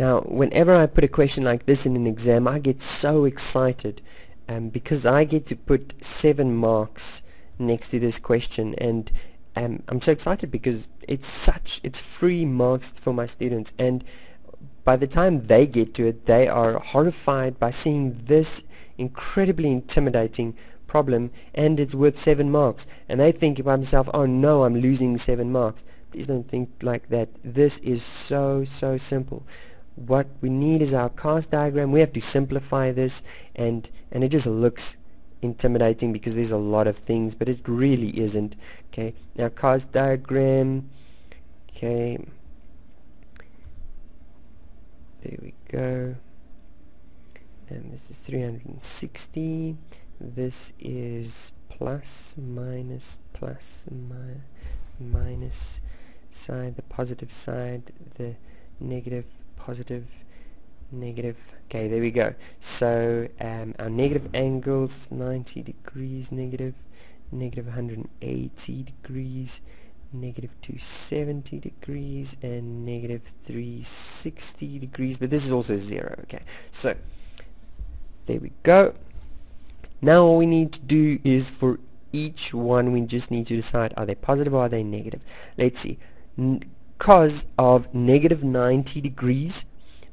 Now, whenever I put a question like this in an exam, I get so excited um, because I get to put seven marks next to this question and um, I'm so excited because it's such, it's free marks for my students and by the time they get to it, they are horrified by seeing this incredibly intimidating problem and it's worth seven marks and they think by themselves, oh no, I'm losing seven marks. Please don't think like that. This is so, so simple what we need is our CAST diagram. We have to simplify this and, and it just looks intimidating because there's a lot of things, but it really isn't. Okay, now CAST diagram. Okay, there we go. And this is 360. This is plus, minus, plus, mi minus side, the positive side, the negative positive negative. Okay there we go. So um, our negative angles 90 degrees negative negative 180 degrees negative 270 degrees and negative 360 degrees but this is also zero okay? So there we go. Now all we need to do is for each one we just need to decide are they positive or are they negative? Let's see. N cos of negative 90 degrees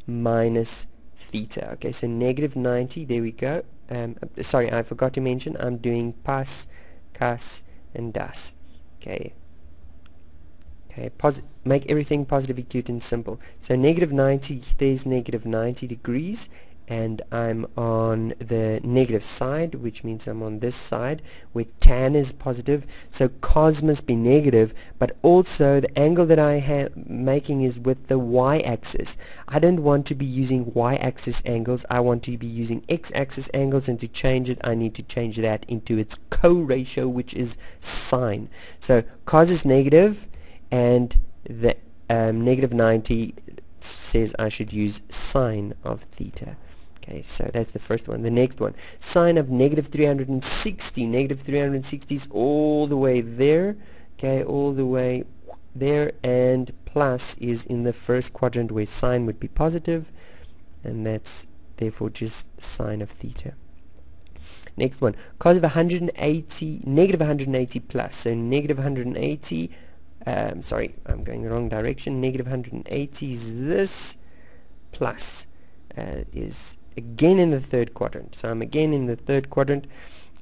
minus theta. Okay, so negative 90, there we go. Um, sorry, I forgot to mention I'm doing pas, cas, and das. Okay. Okay, make everything positive, acute, and simple. So negative 90, there's negative 90 degrees, and I'm on the negative side which means I'm on this side where tan is positive. So cos must be negative but also the angle that I am making is with the y-axis. I don't want to be using y-axis angles. I want to be using x-axis angles and to change it I need to change that into its co-ratio which is sine. So cos is negative and the um, negative 90 says I should use sine of theta Okay, so that's the first one. The next one, sine of negative 360. Negative 360 is all the way there. Okay, all the way there. And plus is in the first quadrant where sine would be positive. And that's therefore just sine of theta. Next one, cos of 180, negative 180 plus. So negative 180, um, sorry, I'm going the wrong direction. Negative 180 is this, plus uh, is again in the third quadrant. So I'm again in the third quadrant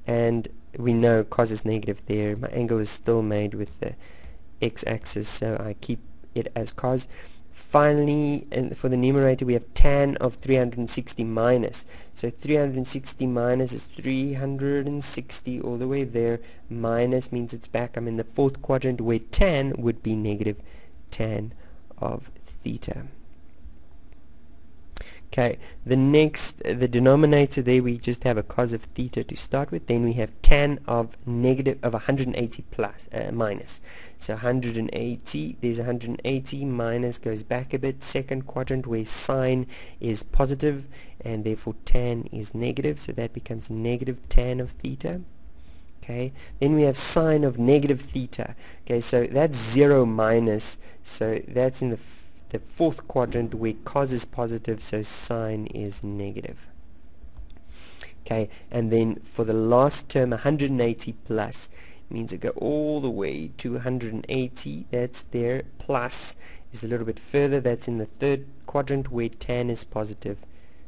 and we know cos is negative there. My angle is still made with the x-axis so I keep it as cos. Finally, and for the numerator we have tan of 360 minus. So 360 minus is 360 all the way there. Minus means it's back. I'm in the fourth quadrant where tan would be negative tan of theta. Okay, the next, the denominator there, we just have a cos of theta to start with. Then we have tan of negative, of 180 plus, uh, minus. So 180, there's 180, minus goes back a bit. Second quadrant where sine is positive and therefore tan is negative. So that becomes negative tan of theta. Okay, then we have sine of negative theta. Okay, so that's 0 minus, so that's in the the fourth quadrant where cos is positive so sine is negative. Okay and then for the last term 180 plus means it go all the way to 180 that's there plus is a little bit further that's in the third quadrant where tan is positive.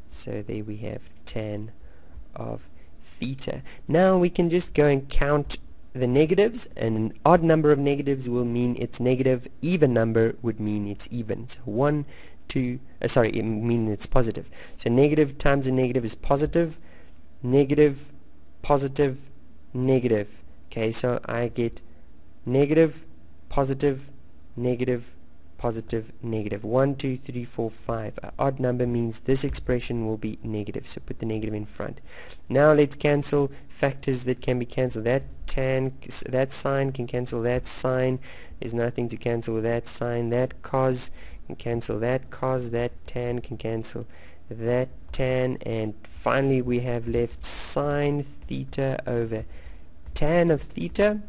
So there we have tan of theta. Now we can just go and count the negatives and an odd number of negatives will mean it's negative. Even number would mean it's even. So 1 2 uh, sorry it means it's positive. So negative times a negative is positive. Negative positive negative. Okay so I get negative positive negative positive, negative. 1, 2, 3, 4, 5. An odd number means this expression will be negative, so put the negative in front. Now let's cancel factors that can be cancelled. That tan, that sine can cancel that sine. There's nothing to cancel with that sine. That cos can cancel that cos. That tan can cancel that tan. And finally we have left sine theta over tan of theta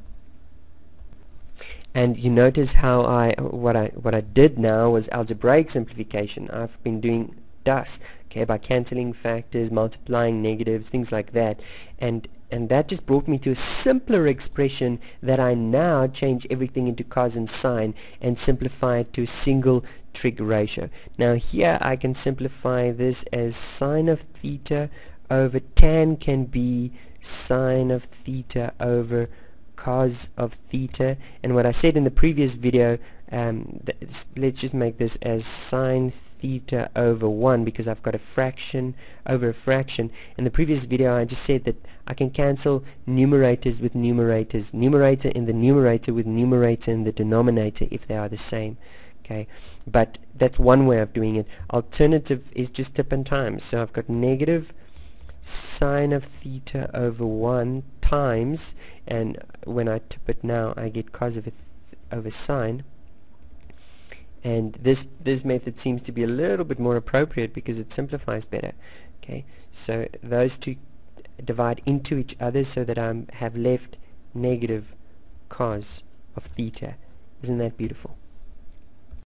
and you notice how I what I what I did now was algebraic simplification I've been doing DAS okay by cancelling factors multiplying negatives things like that and and that just brought me to a simpler expression that I now change everything into cos and sine and simplify it to a single trig ratio. Now here I can simplify this as sine of theta over tan can be sine of theta over cos of theta. And what I said in the previous video um, let's just make this as sine theta over 1 because I've got a fraction over a fraction. In the previous video I just said that I can cancel numerators with numerators numerator in the numerator with numerator in the denominator if they are the same okay? But that's one way of doing it. Alternative is just tip and times so I've got negative sine of theta over 1 times and when I tip it now I get cos of a, of a sine and this this method seems to be a little bit more appropriate because it simplifies better okay? So those two divide into each other so that I have left negative cos of theta. Isn't that beautiful